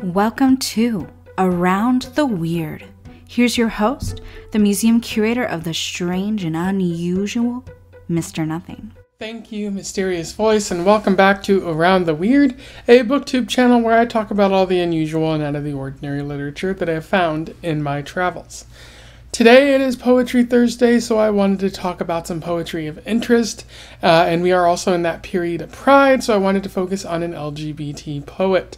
Welcome to Around the Weird. Here's your host, the museum curator of the strange and unusual, Mr. Nothing. Thank you, Mysterious Voice, and welcome back to Around the Weird, a booktube channel where I talk about all the unusual and out of the ordinary literature that I have found in my travels. Today it is Poetry Thursday, so I wanted to talk about some poetry of interest, uh, and we are also in that period of Pride, so I wanted to focus on an LGBT poet.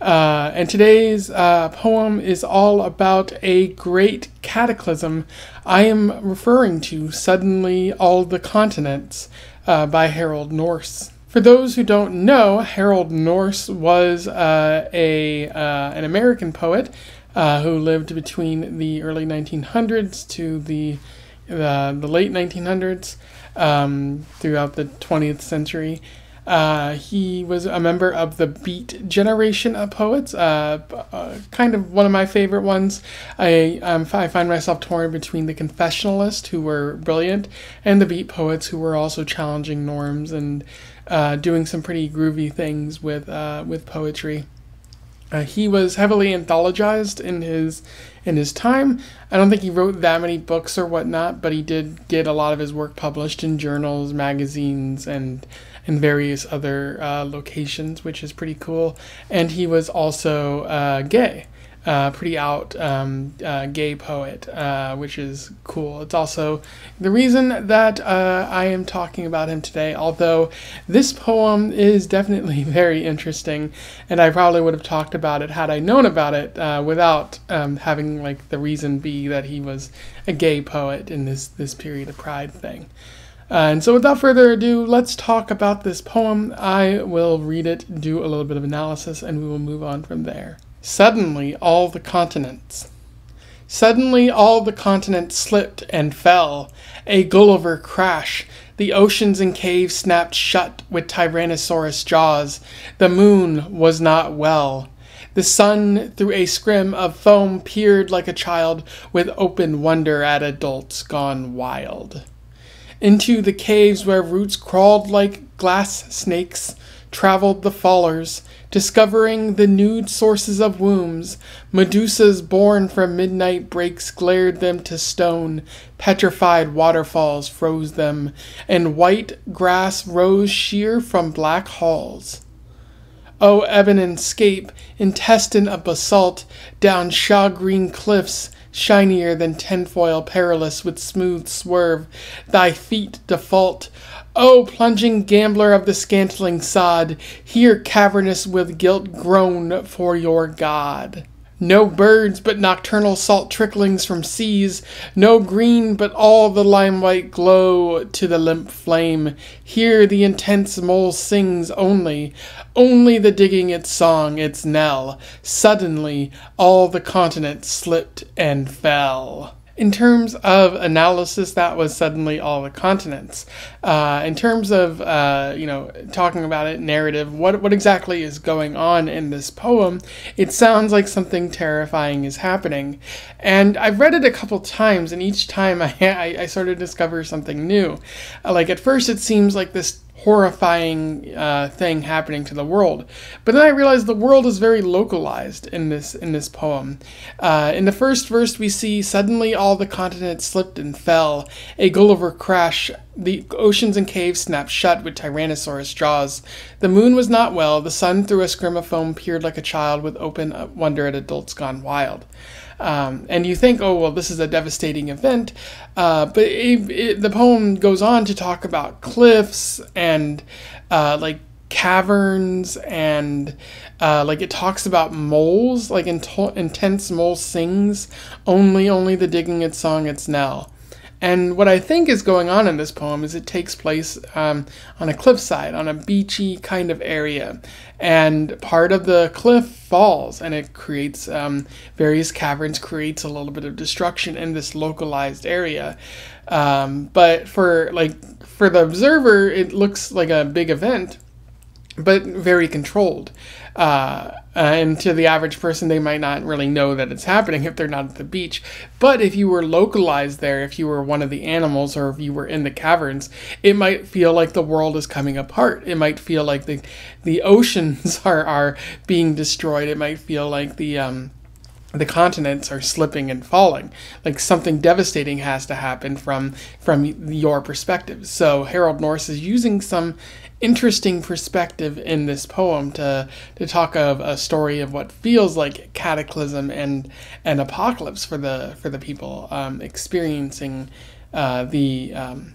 Uh, and today's uh, poem is all about a great cataclysm. I am referring to Suddenly All the Continents uh, by Harold Norse. For those who don't know, Harold Norse was uh, a, uh, an American poet uh, who lived between the early 1900s to the, the late 1900s um, throughout the 20th century. Uh, he was a member of the Beat generation of poets, uh, uh, kind of one of my favorite ones. I, um, I find myself torn between the confessionalists, who were brilliant, and the Beat poets, who were also challenging norms and uh, doing some pretty groovy things with uh, with poetry. Uh, he was heavily anthologized in his in his time. I don't think he wrote that many books or whatnot, but he did get a lot of his work published in journals, magazines, and in various other uh, locations, which is pretty cool. And he was also uh, gay. Uh, pretty out um, uh, gay poet, uh, which is cool. It's also the reason that uh, I am talking about him today, although this poem is definitely very interesting, and I probably would have talked about it had I known about it uh, without um, having like the reason be that he was a gay poet in this, this period of pride thing. And so, without further ado, let's talk about this poem. I will read it, do a little bit of analysis, and we will move on from there. Suddenly, all the continents. Suddenly, all the continents slipped and fell. A Gulliver crash. The oceans and caves snapped shut with Tyrannosaurus jaws. The moon was not well. The sun, through a scrim of foam, peered like a child with open wonder at adults gone wild into the caves where roots crawled like glass snakes, traveled the fallers, discovering the nude sources of wombs. Medusas born from midnight breaks glared them to stone, petrified waterfalls froze them, and white grass rose sheer from black halls. O ebon and scape, intestine of basalt, down shaw green cliffs, shinier than tinfoil perilous with smooth swerve, thy feet default. O plunging gambler of the scantling sod, here cavernous with guilt groan for your God. No birds but nocturnal salt tricklings from seas, no green but all the limelight glow to the limp flame. Here the intense mole sings only, only the digging its song, its knell. Suddenly all the continent slipped and fell in terms of analysis, that was suddenly all the continents. Uh, in terms of uh, you know talking about it, narrative, what what exactly is going on in this poem? It sounds like something terrifying is happening, and I've read it a couple times, and each time I I, I sort of discover something new. Uh, like at first, it seems like this horrifying uh, thing happening to the world. But then I realized the world is very localized in this in this poem. Uh, in the first verse, we see suddenly all the continents slipped and fell. A Gulliver crash. The oceans and caves snapped shut with Tyrannosaurus jaws. The moon was not well. The sun through a scrim of foam peered like a child with open wonder at adults gone wild. Um, and you think, oh, well, this is a devastating event. Uh, but it, it, the poem goes on to talk about cliffs and uh, like caverns and uh, like it talks about moles, like intense mole sings, only, only the digging its song, its knell. And what I think is going on in this poem is it takes place um, on a cliffside, on a beachy kind of area. And part of the cliff falls and it creates um, various caverns, creates a little bit of destruction in this localized area. Um, but for like for the observer, it looks like a big event, but very controlled. Uh, Uh, and to the average person, they might not really know that it's happening if they're not at the beach. But if you were localized there, if you were one of the animals or if you were in the caverns, it might feel like the world is coming apart. It might feel like the, the oceans are, are being destroyed. It might feel like the, um, the continents are slipping and falling. Like something devastating has to happen from from your perspective. So harold norse is using some interesting perspective in this poem to to talk of a story of what feels like cataclysm and an apocalypse for the for the people um, experiencing uh, the um,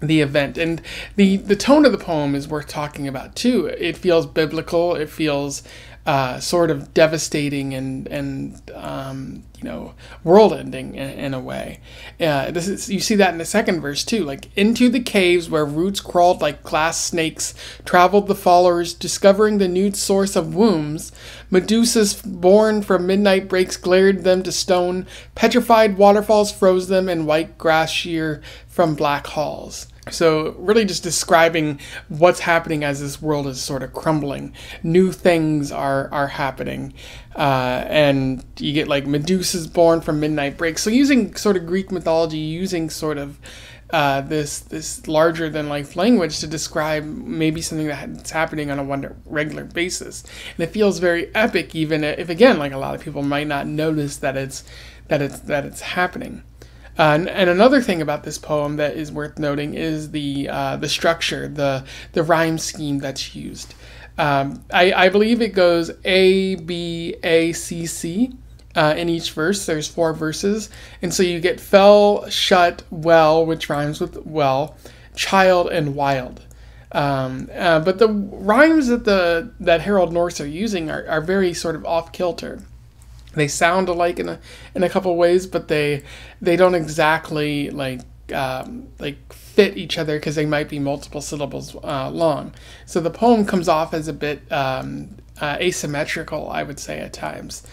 the event. And the the tone of the poem is worth talking about too. It feels biblical. It feels uh, sort of devastating and and um, you know world ending in, in, a way. Uh, this is you see that in the second verse too. Like into the caves where roots crawled like glass snakes, traveled the followers, discovering the new source of wombs. Medusas born from midnight breaks glared them to stone. Petrified waterfalls froze them, and white grass sheer from black halls. So, really, just describing what's happening as this world is sort of crumbling. New things are are happening, uh, and you get like Medusa's born from midnight break. So, using sort of Greek mythology, using sort of uh, this this larger than life language to describe maybe something that's happening on a one regular basis, and it feels very epic, even if again, like a lot of people might not notice that it's that it's that it's happening. Uh, and, and, another thing about this poem that is worth noting is the uh, the structure, the the rhyme scheme that's used. Um, I, I, believe it goes A B A C C uh, in each verse. There's four verses, and so you get fell, shut, well, which rhymes with well, child, and wild. Um, uh, but the rhymes that the that Harold Norse are using are, are very sort of off kilter they sound alike in a in a couple ways, but they they don't exactly like um, like fit each other because they might be multiple syllables uh, long. So the poem comes off as a bit um, uh, asymmetrical, I would say at times.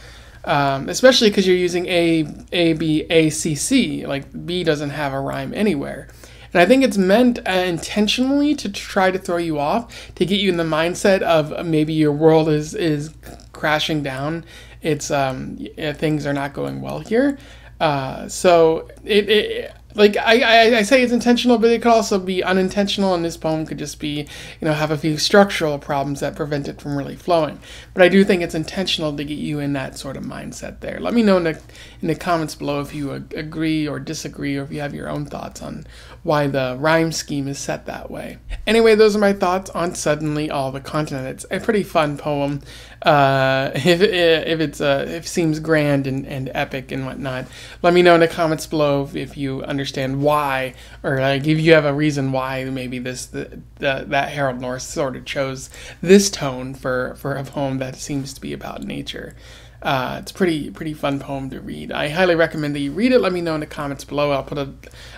Um, especially because you're using A, A, B, A, C, C. Like B doesn't have a rhyme anywhere. And I think it's meant uh, intentionally to try to throw you off, to get you in the mindset of maybe your world is is crashing down it's um, things are not going well here. Uh, so it, it like I, I, I, say it's intentional, but it could also be unintentional, and this poem could just be, you know, have a few structural problems that prevent it from really flowing. But I do think it's intentional to get you in that sort of mindset there. Let me know in the, in the comments below if you agree or disagree, or if you have your own thoughts on why the rhyme scheme is set that way. Anyway, those are my thoughts on Suddenly All the Continent. It's a pretty fun poem. Uh, if, if it's uh, if it seems grand and, and epic and whatnot, let me know in the comments below if you understand why, or like if you have a reason why maybe this the, the that Harold Norse sort of chose this tone for for a poem that seems to be about nature. Uh, it's pretty pretty fun poem to read. I highly recommend that you read it. Let me know in the comments below. I'll put a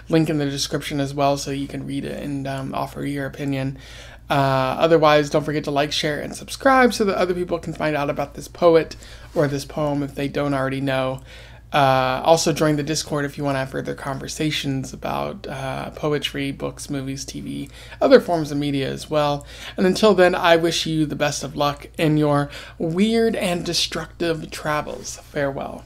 link in the description as well so you can read it and um, offer your opinion. Uh, otherwise, don't forget to like, share, and subscribe so that other people can find out about this poet or this poem if they don't already know. Uh, also, join the Discord if you want to have further conversations about uh, poetry, books, movies, TV, other forms of media as well. And until then, I wish you the best of luck in your weird and destructive travels. Farewell.